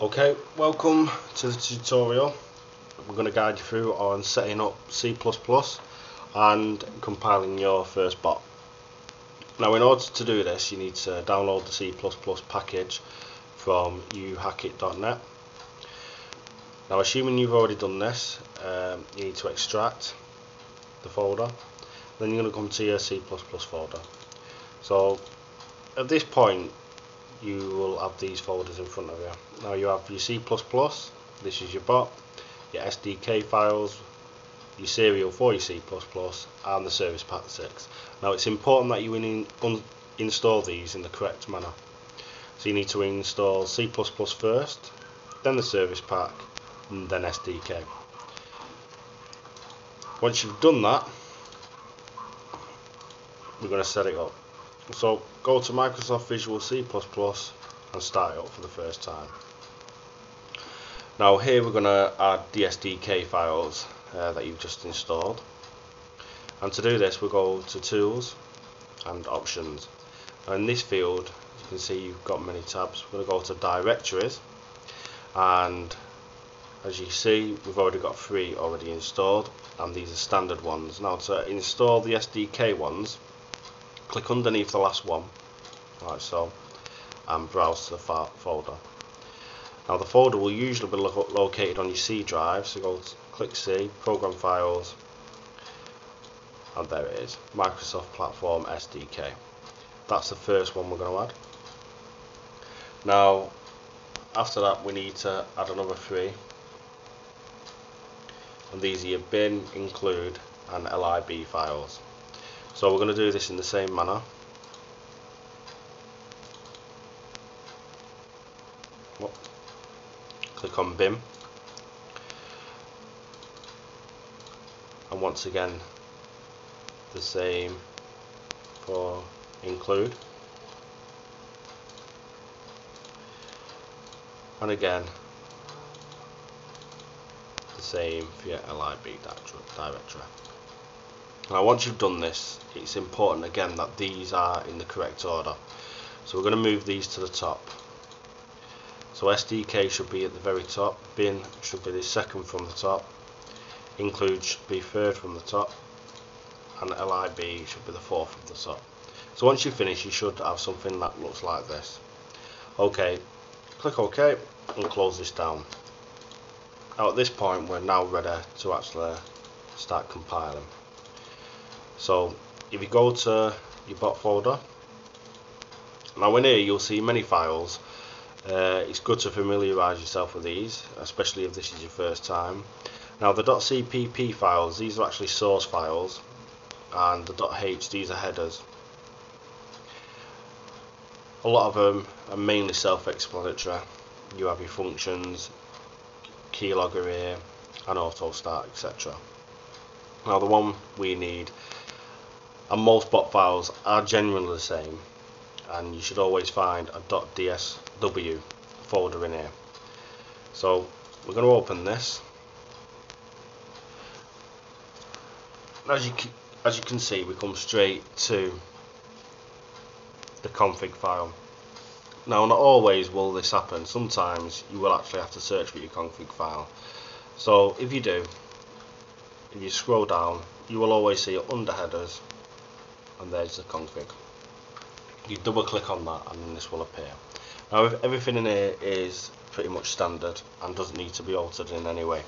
Okay, welcome to the tutorial. We're going to guide you through on setting up C++ and compiling your first bot. Now in order to do this you need to download the C++ package from uhackit.net. Now assuming you've already done this, um, you need to extract the folder, then you're going to come to your C++ folder. So at this point you will have these folders in front of you. Now you have your C++, this is your bot, your SDK files, your serial for your C++ and the service pack 6. Now it's important that you in install these in the correct manner. So you need to install C++ first, then the service pack, and then SDK. Once you've done that, we're going to set it up. So go to Microsoft Visual C++ and start it up for the first time. Now here we're going to add the SDK files uh, that you've just installed. And to do this we'll go to Tools and Options. And in this field you can see you've got many tabs. We're going to go to Directories and as you see we've already got three already installed and these are standard ones. Now to install the SDK ones click underneath the last one. Like so and browse to the folder. Now the folder will usually be lo located on your C drive so go click C program files and there it is Microsoft Platform SDK that's the first one we're going to add. Now after that we need to add another three. And these are your bin, include and lib files so we're going to do this in the same manner. Click on BIM. And once again, the same for include. And again, the same for your lib directory. Now once you've done this, it's important again that these are in the correct order. So we're going to move these to the top. So SDK should be at the very top, bin should be the second from the top, include should be third from the top, and lib should be the fourth from the top. So once you finish you should have something that looks like this. Okay, click OK and close this down. Now at this point we're now ready to actually start compiling. So if you go to your bot folder, now in here you'll see many files. Uh, it's good to familiarise yourself with these, especially if this is your first time. Now the .cpp files, these are actually source files, and the .h, these are headers. A lot of them are mainly self-explanatory. You have your functions, keylogger here, and auto start, etc. Now the one we need and most bot files are genuinely the same. And you should always find a .dsw folder in here. So we're going to open this. As you as you can see we come straight to the config file. Now not always will this happen. Sometimes you will actually have to search for your config file. So if you do if you scroll down you will always see under headers and there's the config. You double click on that and then this will appear. Now everything in here is pretty much standard and doesn't need to be altered in any way.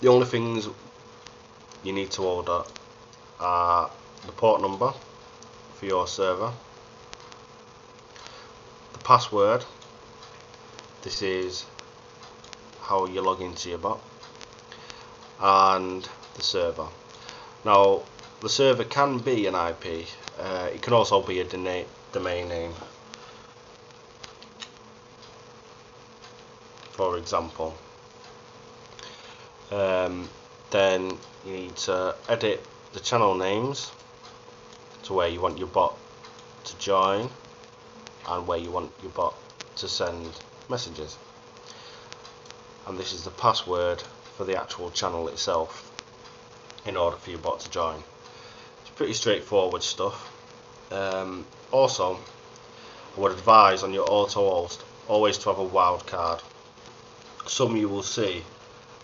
The only things you need to order are the port number for your server the password this is how you log into your bot and the server. Now the server can be an IP uh, it can also be a domain name. For example um, then you need to edit the channel names to where you want your bot to join and where you want your bot to send messages. And this is the password for the actual channel itself in order for your bot to join pretty straightforward stuff um, also I would advise on your auto host always to have a wildcard. Some you will see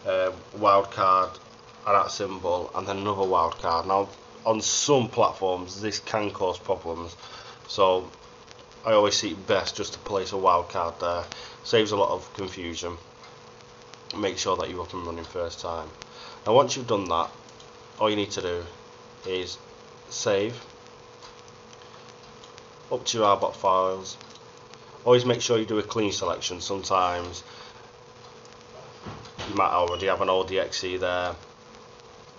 uh, wildcard and that symbol and then another wildcard. Now on some platforms this can cause problems so I always see it best just to place a wildcard there. Saves a lot of confusion. Make sure that you're up and running first time. Now once you've done that all you need to do is save. Up to your RBOT files. Always make sure you do a clean selection sometimes. You might already have an old exe there.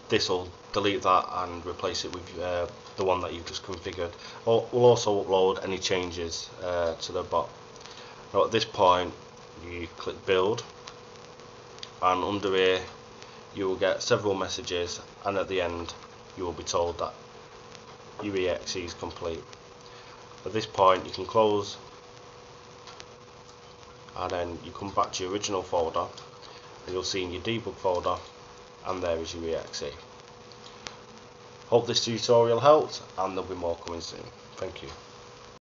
This will delete that and replace it with uh, the one that you've just configured. We'll also upload any changes uh, to the bot. Now at this point you click build. And under here you will get several messages and at the end you will be told that your exe is complete. At this point you can close and then you come back to your original folder and you'll see in your debug folder and there is your exe hope this tutorial helped and there'll be more coming soon. Thank you